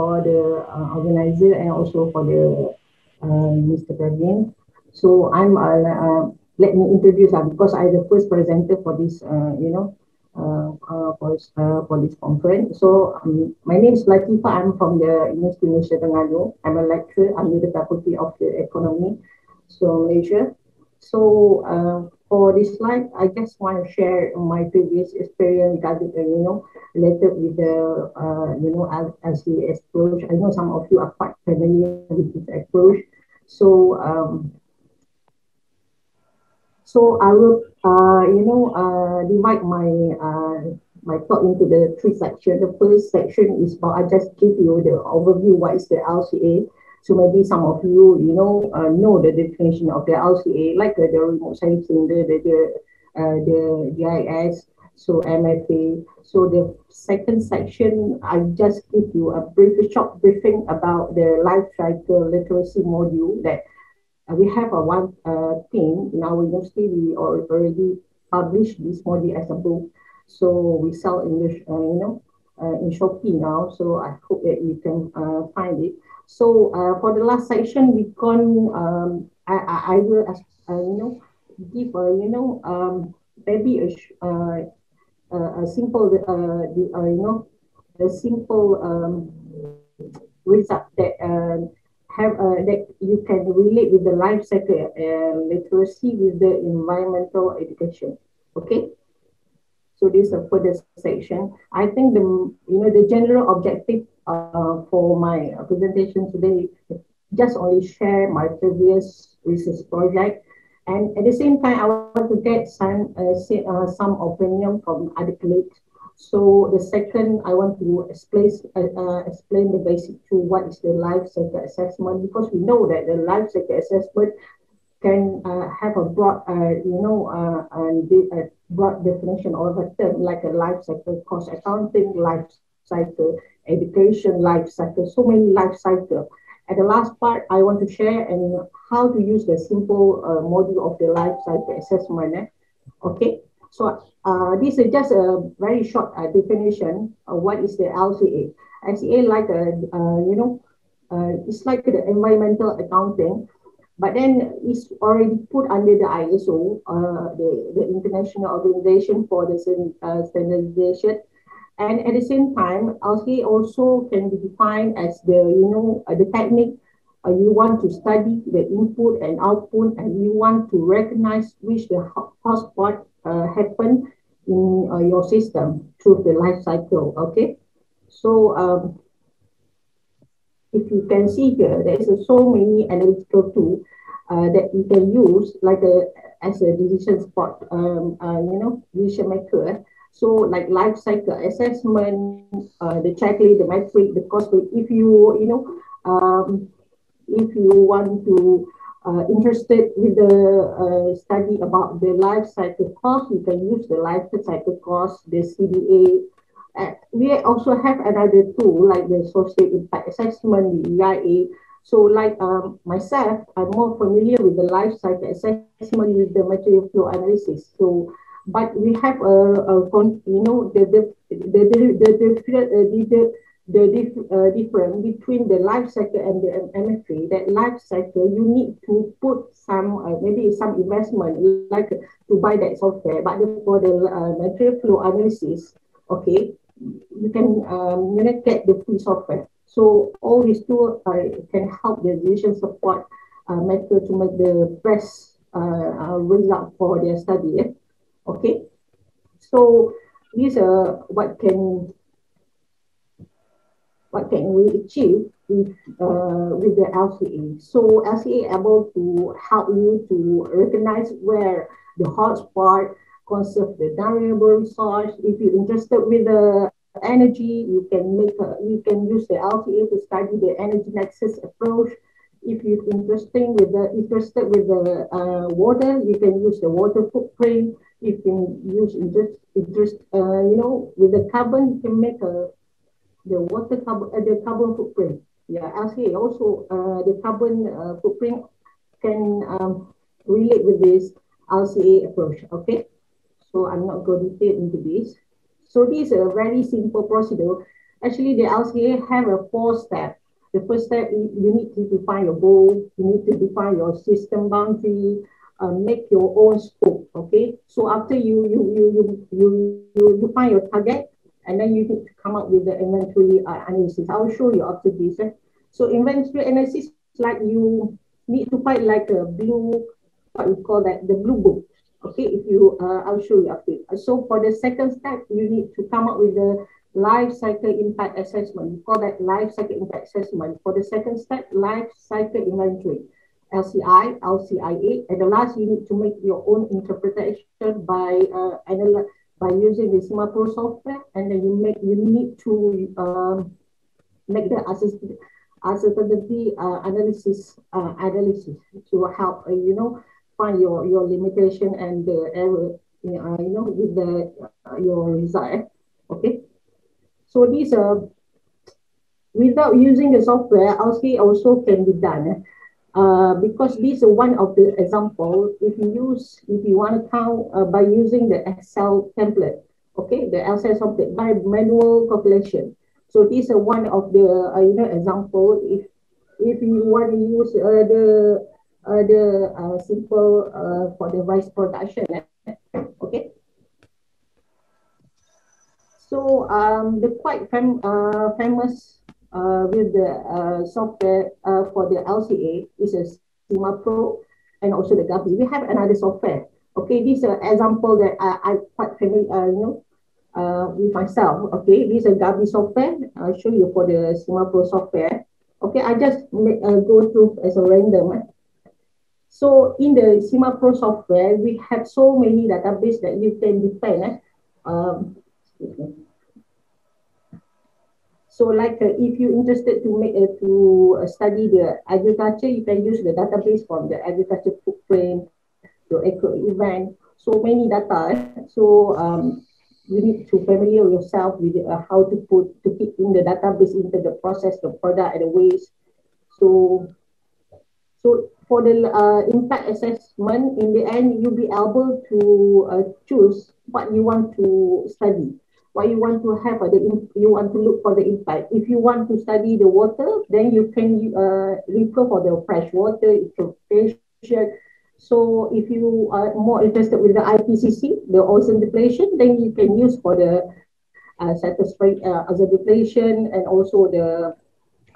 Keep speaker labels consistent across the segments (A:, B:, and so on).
A: for the uh, organizer and also for the uh, Mr. Pravin. So I'm, uh, uh, let me introduce uh, because I'm the first presenter for this, you know, for, uh, for this conference. So um, my name is Latifa. I'm from the University of Malaysia Terengganu. I'm a lecturer under the Faculty of the Economy, so Malaysia. So for this slide, I just want to share my previous experience regarding, you know, related with the, uh, you know, LCA approach. I know some of you are quite familiar with this approach. So, um, so I will, uh, you know, uh, divide my uh, my thought into the three sections. The first section is about I just give you the overview what is the LCA so maybe some of you, you know, uh, know the definition of the LCA, like uh, the remote sensing, the the the, uh, the GIS, so MFA. So the second section, I just give you a brief, short briefing about the life cycle literacy module that uh, we have a one uh, team in our university. We already published this module as a book, so we sell in the uh, you know in Shopee now. So I hope that you can find it. So uh, for the last section, we can um, I, I, will uh, you know give a you know um, maybe a uh, a simple uh, the, uh, you know a simple um, result that uh, have uh, that you can relate with the life cycle uh, literacy with the environmental education. Okay. So this is a further section. I think the you know the general objective uh, for my presentation today, just only share my previous research project. And at the same time, I want to get some, uh, say, uh, some opinion from other colleagues. So the second, I want to explain, uh, uh, explain the basic to what is the life cycle assessment, because we know that the life cycle assessment can uh, have a broad, uh, you know, uh, and broad definition of a term like a life cycle cost accounting, life cycle education life cycle, so many life cycle. And the last part I want to share and how to use the simple uh, module of the life cycle assessment. Eh? Okay, so uh, this is just a very short uh, definition of what is the LCA. LCA like a, uh, you know, uh, it's like the environmental accounting, but then it's already put under the ISO, uh, the, the International Organization for the Standardization and at the same time, LCA also can be defined as the, you know, uh, the technique uh, you want to study the input and output, and you want to recognize which the hotspot uh, happen in uh, your system through the life cycle. Okay, so um, if you can see here, there is so many analytical tools uh, that you can use, like a as a decision spot, um, uh, you know, decision maker so like life cycle assessment, uh, the checklist, the metric, the cost. If you, you know, um, if you want to uh, interested with the uh, study about the life cycle cost, you can use the life cycle cost, the CDA. Uh, we also have another tool like the social impact assessment, the EIA. So like um, myself, I'm more familiar with the life cycle assessment with the material flow analysis. So but we have a, a you know the the the the the the, the, the dif, uh, difference between the life cycle and the MFA, that life cycle, you need to put some, uh, maybe some investment, like to buy that software, but for the uh, material flow analysis, okay, you can um, you know, get the free software. So all these tools uh, can help the decision support uh, method to make the best uh, uh, result for their study. Eh? Okay, so these are what can what can we achieve with uh, with the LCA. So LCA able to help you to recognize where the hotspot conserve the renewable resource. If you're interested with the energy, you can make a, you can use the LCA to study the energy nexus approach. If you're interested with the interested with the uh, water, you can use the water footprint you can use interest, interest uh, you know, with the carbon, you can make a, the water carbon, uh, the carbon footprint. Yeah, LCA also, uh, the carbon uh, footprint can um, relate with this LCA approach, okay? So I'm not going to detail into this. So this is a very simple procedure. Actually, the LCA have a four step. The first step, you need to define your goal, you need to define your system boundary, uh, make your own scope. Okay. So after you you you you you you, find your target, and then you need to come up with the inventory uh, analysis. I will show you after this. Eh? So inventory analysis, like you need to find like a blue, what we call that, the blue book. Okay, if you, uh, I'll show you after. So for the second step, you need to come up with the life cycle impact assessment. We call that life cycle impact assessment. For the second step, life cycle inventory. LCI, LCIA, and the last you need to make your own interpretation by uh, analyze by using the SimaPro software, and then you make you need to um, make the uncertainty uh, analysis uh, analysis to help uh, you know find your your limitation and the error you know with the uh, your result. Okay, so these are without using the software, LC also can be done. Uh, because this is one of the example, if you use, if you want to count uh, by using the Excel template, okay, the Excel template by manual calculation. So this is one of the uh, you know example. If if you want to use uh, the uh, the uh, simple uh, for the rice production, eh? okay. So um, the quite fam uh, famous uh, with the uh, software uh, for the LCA is a SimaPro and also the GaBi. We have another software. Okay, this is an example that I, I quite familiar, uh, you know, uh, with myself. Okay, this is a GaBi software. I'll show you for the SimaPro software. Okay, I just make, uh, go through as a random. So in the SimaPro software, we have so many database that you can define. Eh? Um, So like uh, if you're interested to make uh, to uh, study the agriculture, you can use the database from the agriculture footprint, your eco event, so many data. Eh? So um, you need to familiar yourself with uh, how to put to keep in the database into the process, the product and the waste. So so for the uh, impact assessment, in the end, you'll be able to uh, choose what you want to study what you want to have the you want to look for the impact. If you want to study the water, then you can uh, refer for the fresh water filtration. So if you are more interested with the IPCC, the ozone depletion, then you can use for the uh, satisfy uh, ozone depletion and also the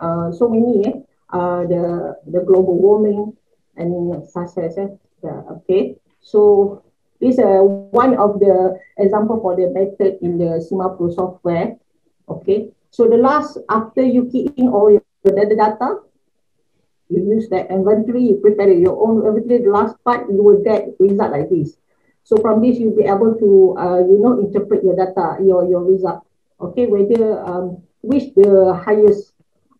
A: uh, so many eh, uh, the the global warming and such as eh, okay. So this is uh, one of the example for the method in the SimaPro software. Okay, so the last, after you key in all your data, data you use that inventory, you prepare your own inventory, the last part, you will get result like this. So from this, you'll be able to, uh, you know, interpret your data, your, your result. Okay, whether, um, which the highest,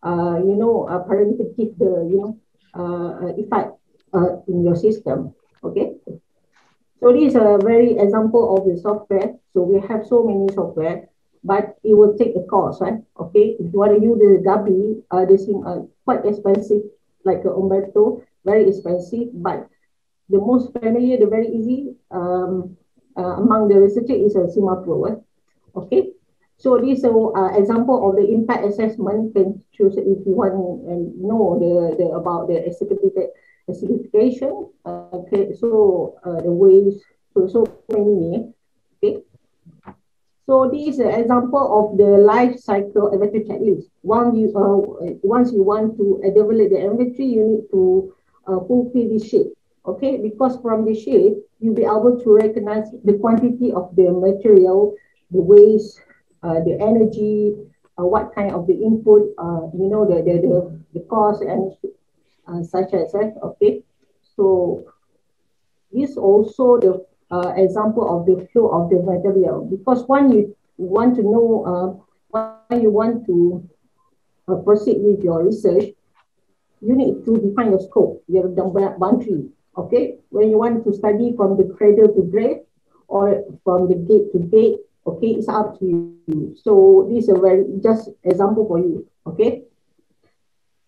A: uh, you know, uh, parameter give the, you know, uh, effect uh, in your system. Okay. So this is a very example of the software. So we have so many software, but it will take a cost, right? Okay, if you want to use the GaBi, uh, this is uh, quite expensive, like uh, Umberto, very expensive, but the most familiar, the very easy um, uh, among the researchers is a SimaPro. Eh? Okay, so this is an uh, example of the impact assessment. Can choose if you want to know the, the about the executive acidification. Okay, so uh, the ways, so, so many. Okay. So this is an example of the life cycle inventory checklist. Once you, uh, once you want to develop the inventory, you need to uh, fulfill this sheet. Okay, because from the sheet, you'll be able to recognize the quantity of the material, the waste, uh, the energy, uh, what kind of the input, uh, you know, the, the, the, the cost and uh, such as that. Okay, so this also the uh, example of the flow of the material because when you want to know uh, when you want to uh, proceed with your research, you need to define your scope, your boundary. Okay, when you want to study from the cradle to grave or from the gate to gate, okay, it's up to you. So this is a very just example for you. Okay.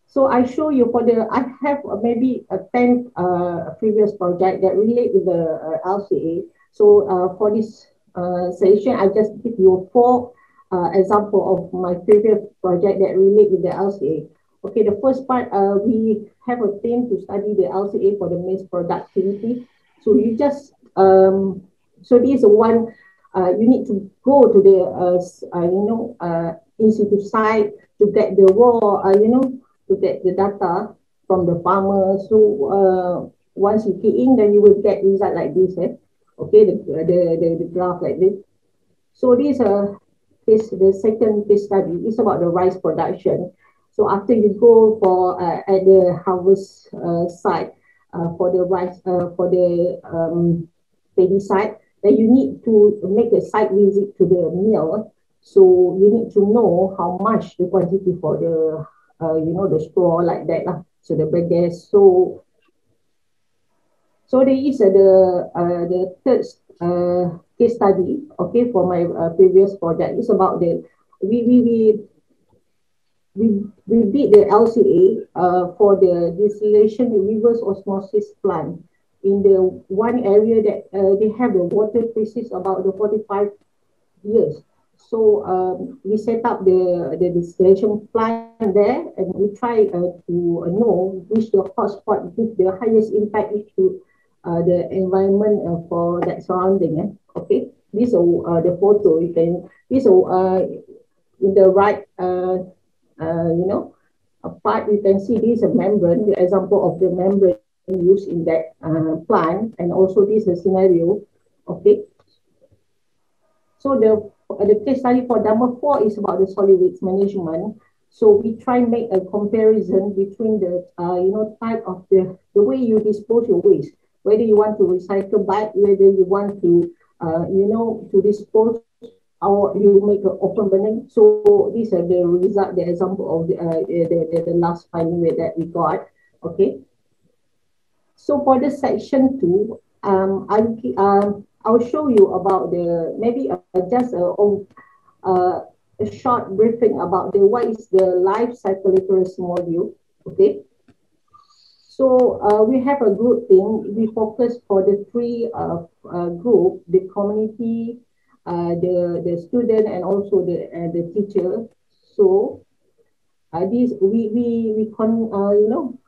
A: So I show you for the, I have maybe a 10 uh, previous project that relate with the uh, LCA. So uh, for this uh, session, I just give you four uh, example of my previous project that relate with the LCA. Okay, the first part, uh, we have a theme to study the LCA for the maize productivity. So you just, um, so this is one, uh, you need to go to the, uh, uh, you know, uh, institute site to get the raw, uh, you know, to get the data from the farmer. So uh, once you key in, then you will get result like this. Eh? Okay, the, the, the, the graph like this. So this uh, case, the second case study It's about the rice production. So after you go for uh, at the harvest uh, site uh, for the rice uh, for the um, paddy site, then you need to make a site visit to the mill. So you need to know how much the quantity for the uh, you know the straw like that lah. So the baguette. So so there is uh, the uh, the third uh, case study, okay, for my uh, previous project. It's about the we we we we, we did the LCA uh, for the distillation reverse osmosis plant in the one area that uh, they have the water crisis about the 45 years. So um, we set up the, the distillation plant there and we try uh, to know which the hotspot with the highest impact to uh, the environment uh, for that surrounding. Eh? Okay, this is uh, the photo. You can this uh, in the right, uh, uh, you know, part you can see this a membrane. The example of the membrane used in that uh, plant, and also this is a scenario. Okay. So the the case study for number four is about the solid waste management. So we try and make a comparison between the uh, you know type of the the way you dispose your waste whether you want to recycle back, whether you want to, uh, you know, to dispose or you make an open burning. So these are the result, the example of the, uh, the, the, the last finding that we got. Okay. So for the section two, um, I'll, um, I'll show you about the, maybe uh, just a, uh, a short briefing about the, what is the life cycle literacy module. Okay. So uh, we have a group thing. We focus for the three uh, uh, group, the community, uh, the the student, and also the uh, the teacher. So uh, these we we we con you know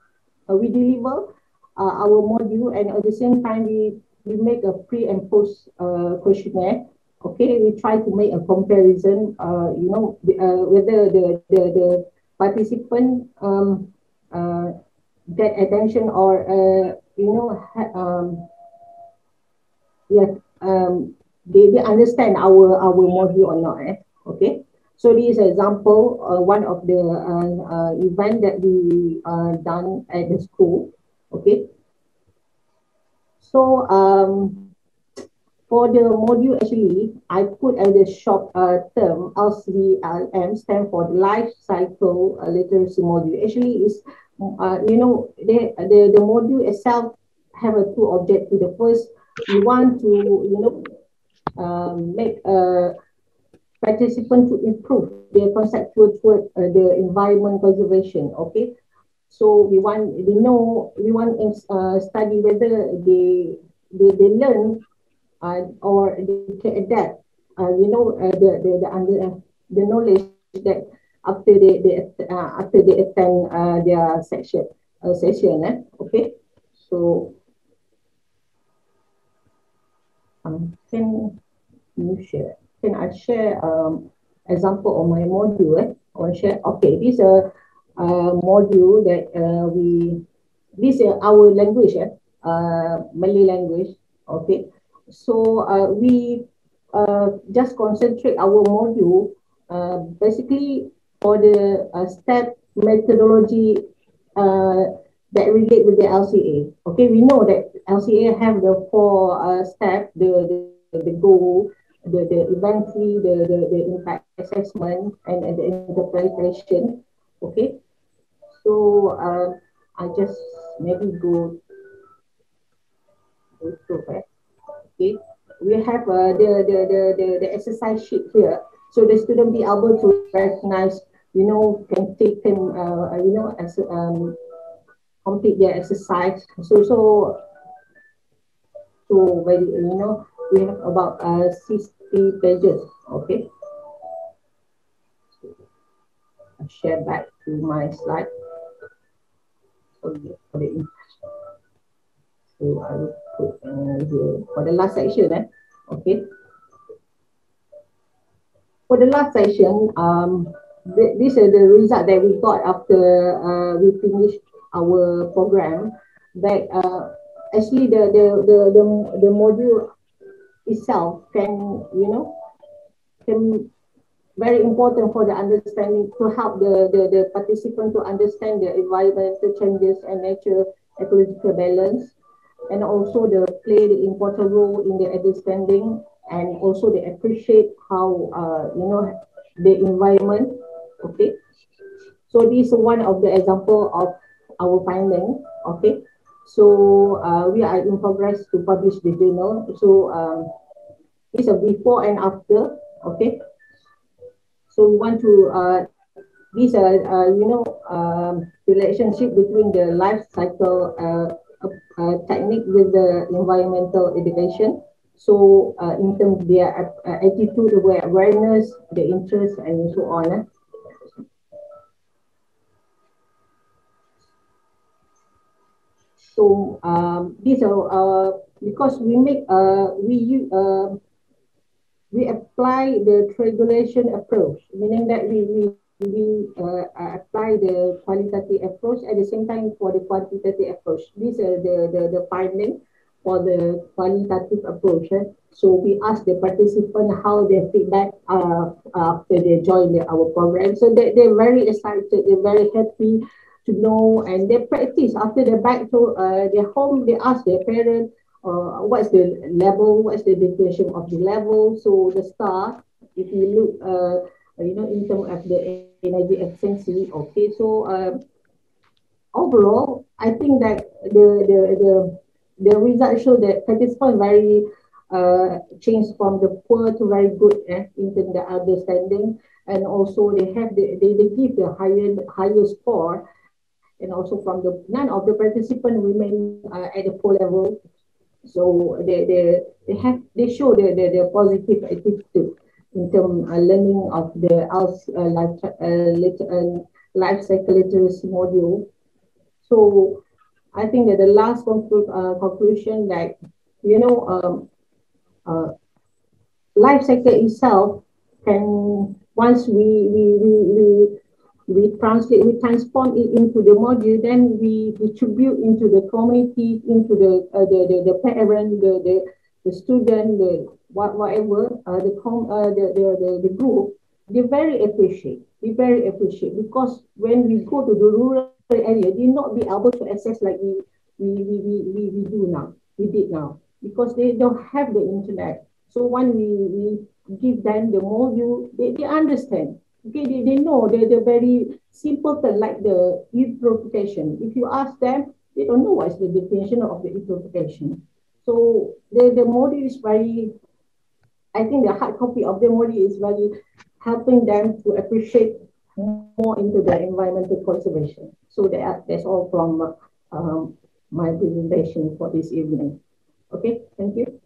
A: we deliver our module, and at the same time we we make a pre and post uh, questionnaire. Okay, we try to make a comparison. Uh, you know, uh, whether the the the participant um uh get attention or uh, you know um, yeah um, they, they understand our our module or not eh? okay so this example uh, one of the uh, uh, event that we uh, done at the school okay so um, for the module actually I put a short uh, term LCLM stand for the life cycle uh, literacy module actually is uh, you know, the, the, the module itself have a two objective. The first, we want to, you know, um, make a participant to improve their conceptual toward uh, the environment conservation. Okay, so we want we know we want uh, study whether they they, they learn uh, or they can adapt. Uh, you know uh, the the the under uh, the knowledge that after they, they uh, after they attend uh, their section uh, session eh? okay so um, can you share can I share um, example of my module eh? To share okay this uh, module that uh, we this is our language eh? uh, Malay language okay so uh, we just concentrate our module basically for the step methodology that relate with the LCA. Okay, we know that LCA have the four uh, steps, the, the, the goal, the, the inventory, the, the, the impact assessment, and, and the interpretation. Okay, so uh, I just maybe go, go that. Okay, we have uh, the, the, the, the, the exercise sheet here. So the student be able to recognize you know, can take them, uh, you know, as um, complete their exercise. So, so, so very, you know, we have about uh, 60 pages, okay? i share back to my slide. So, for the so I will put uh, here for the last section. Eh? Okay. For the last session, um, th these are the result that we got after uh, we finished our program. That uh, actually the, the the the the module itself can you know can very important for the understanding to help the the, the participant to understand the environmental changes and nature ecological balance and also the play the important role in the understanding and also they appreciate how uh, you know the environment okay? So this is one of the example of our finding okay? So uh, we are in progress to publish the journal. So um, it's a before and after okay so we want to uh, these are uh, you know um, relationship between the life cycle uh, uh, technique with the environmental education so uh, in terms of their uh, attitude, awareness, the interest, and so on. Eh? So um, these are uh, because we make uh, we uh, we apply the regulation approach, meaning that we we we uh, apply the qualitative approach at the same time for the quantitative approach. These are the the the finding for the qualitative approach. Eh? So we ask the participant how their feedback uh, after they join the, our program. So they, they're very excited, they're very happy to know and they practice after they're back to uh, their home, they ask their parents uh, what's the level, what's the definition of the level. So the star, if you look, uh, you know, in terms of the energy efficiency, okay. So uh, overall, I think that the, the, the the results show that participants very uh, changed from the poor to very good eh, in terms of understanding. And also they have the, they, they give the higher higher score. And also from the none of the participants remain uh, at the poor level. So they, they, they have they show the, the, the positive attitude in terms of uh, learning of the uh, life, uh, uh, life cycle literacy module. So I think that the last conclu- uh, conclusion that, you know, um, uh, life cycle itself can, once we, we, we, we, we translate, we transform it into the module, then we distribute into the community, into the, uh, the, the, the parent, the, the, the student, the what, whatever, uh, the, com, uh, the, the, the, the group, they very appreciate, they very appreciate because when we go to the rural area did not be able to access like we we, we, we, we, we do now, we did now, because they don't have the internet. So when we, we give them the module, they, they understand. Okay, they, they know they, they're very simple like the eutrophication. If you ask them, they don't know what is the definition of the eutrophication. So the, the module is very, I think the hard copy of the module is very helping them to appreciate more into the environmental conservation. So that, that's all from um, my presentation for this evening. Okay, thank you.